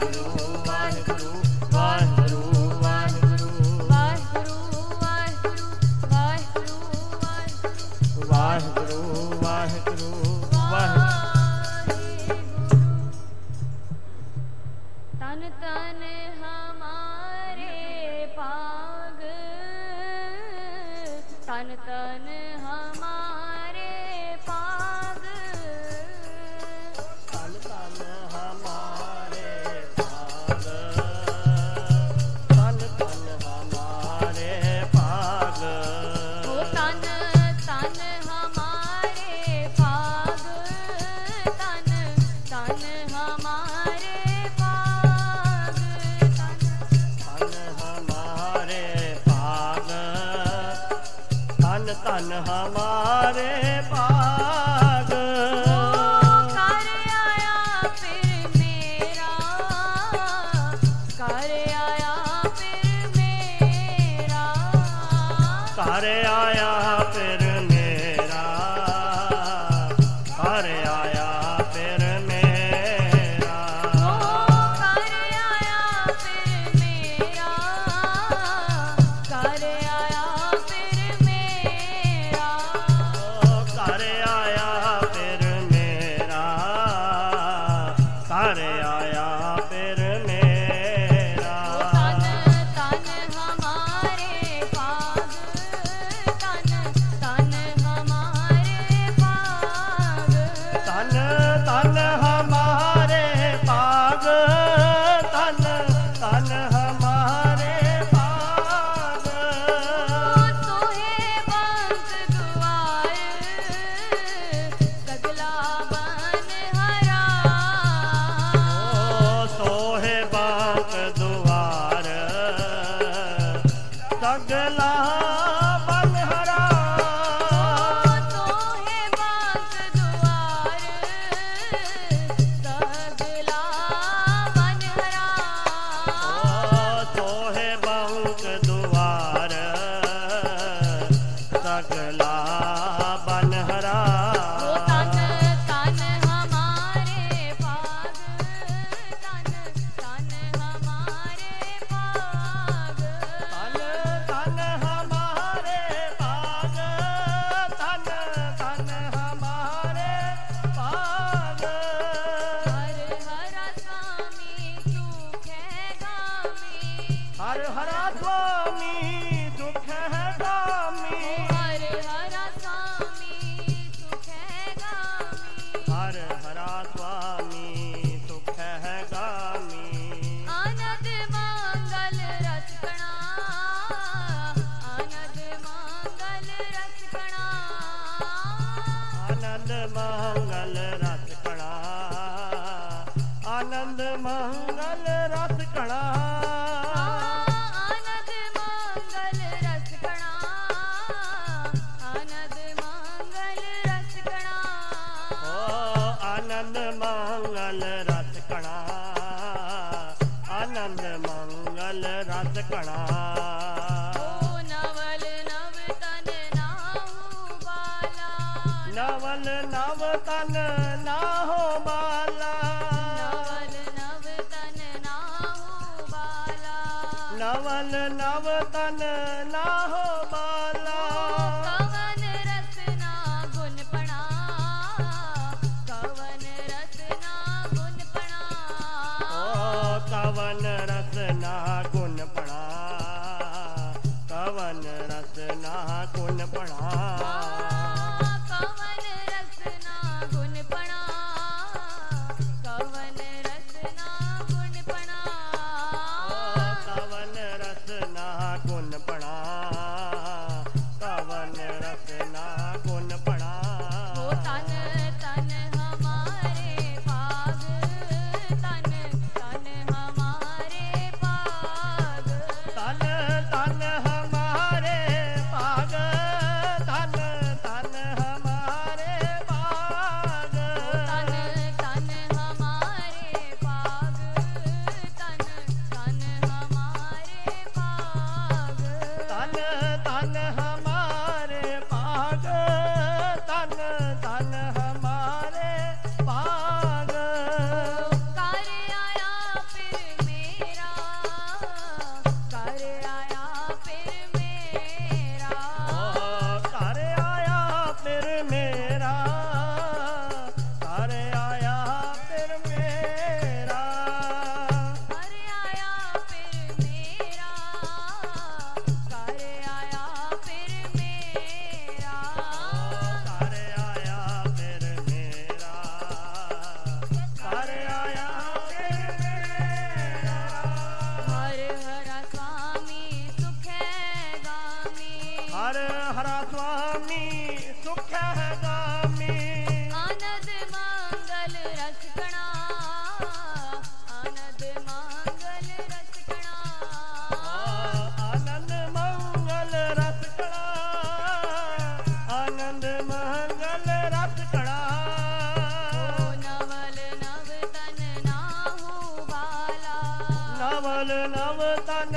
Guru तन novel ਨਵ ਤਨ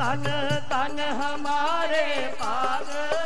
तन तन हमारे पाग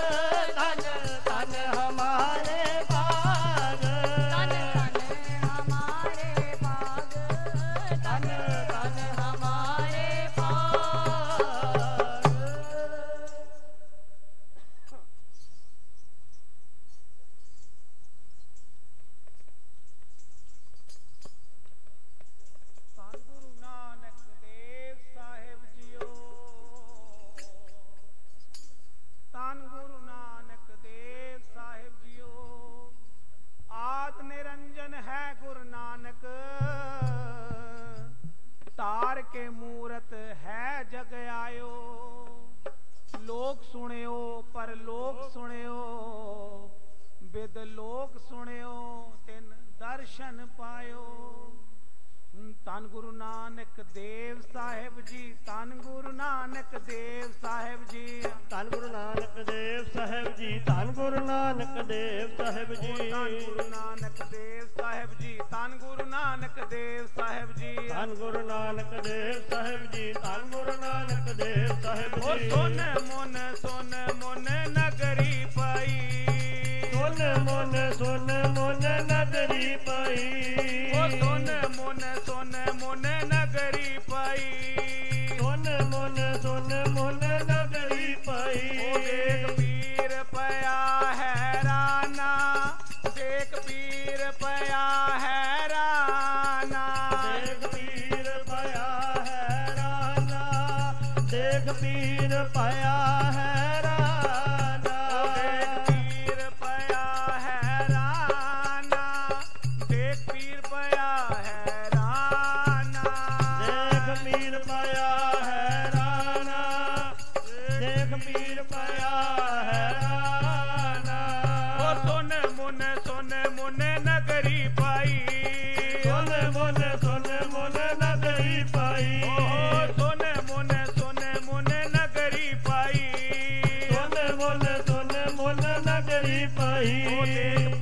धन गुरु नानक देव साहेब जी धन गुरु नानक देव साहेब जी धन गुरु नानक देव साहेब सुन मुन सुन मुन नगरी पाई सुन मुन सुन मुन नगरी पाई सुन मुन सुन मुन नगरी पाई सुन मुन सुन मुन नगरी पाई वीर पया है राना एक पीर पया है। एक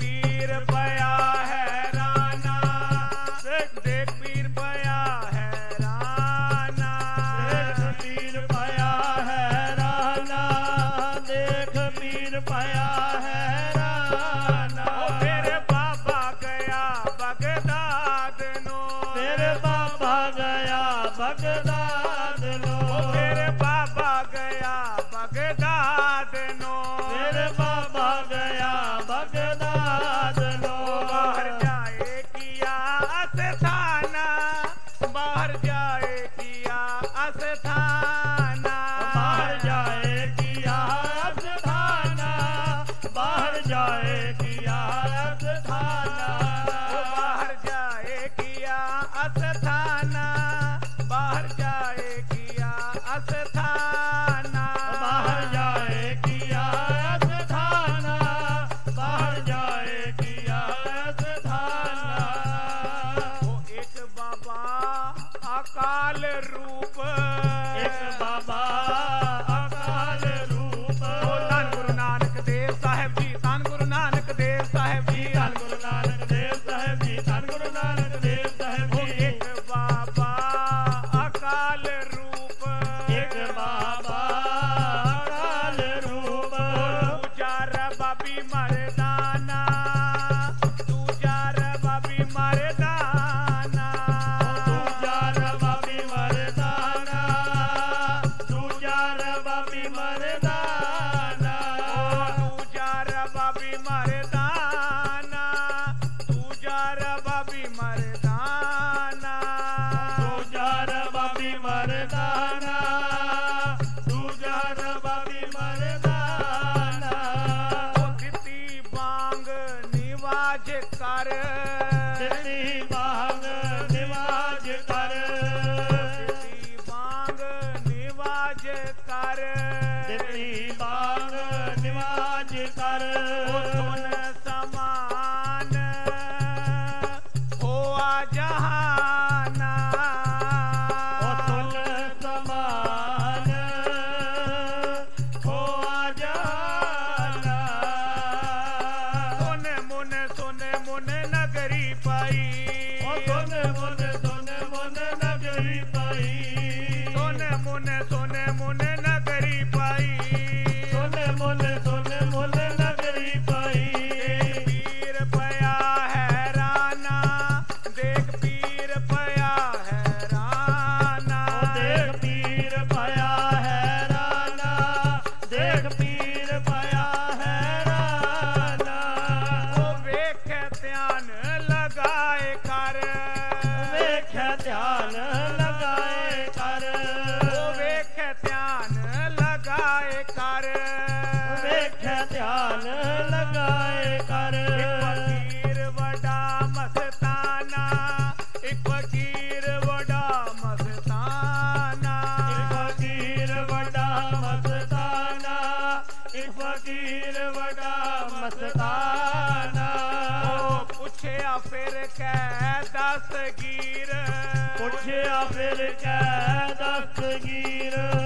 ਬਖਸ਼ਿਆ ਫਿਰ ਕੈ ਦਸਗੀਰ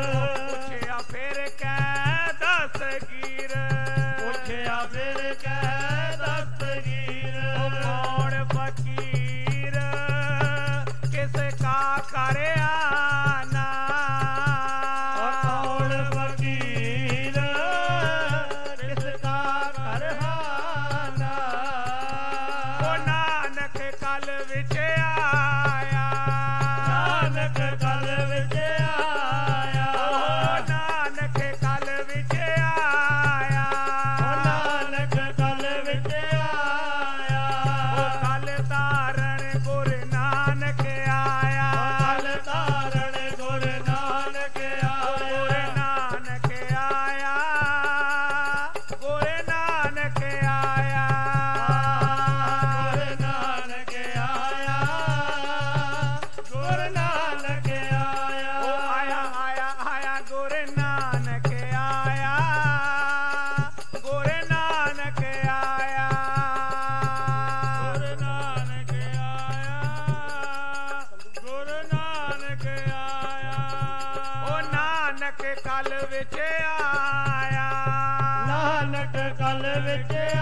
ਵਿੱਚ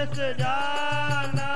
परत जाना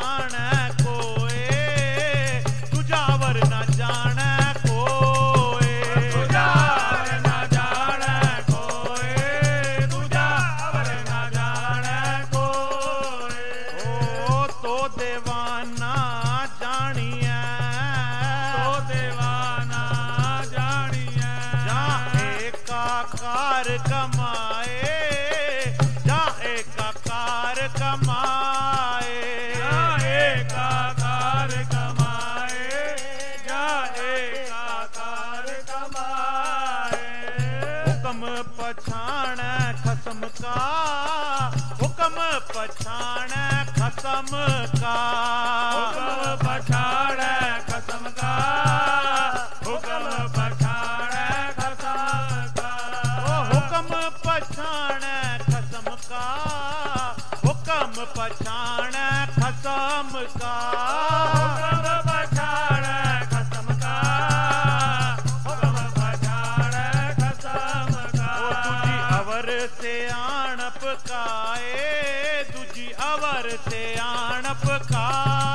காண चमका तुझी अवर से आणप खा।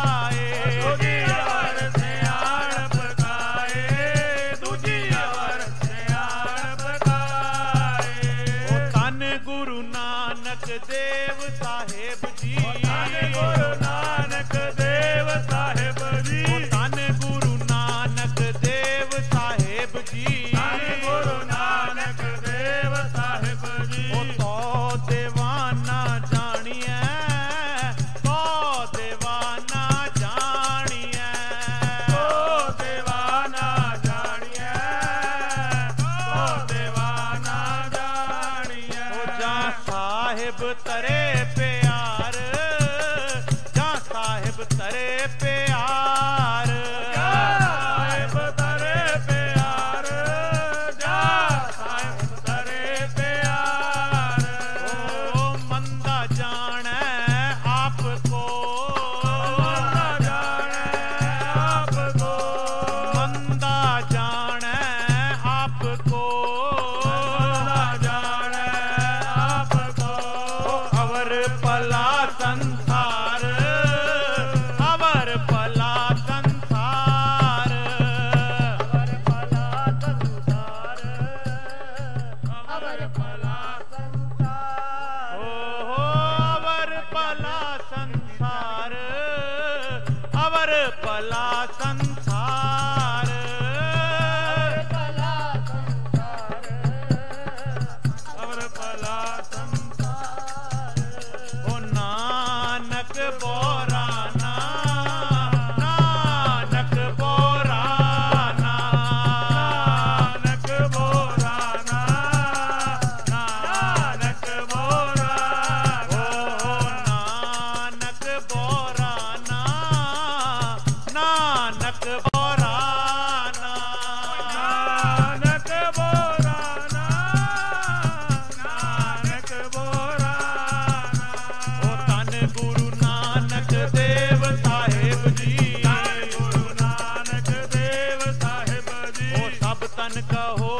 तन कहो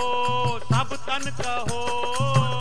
सब तन कहो।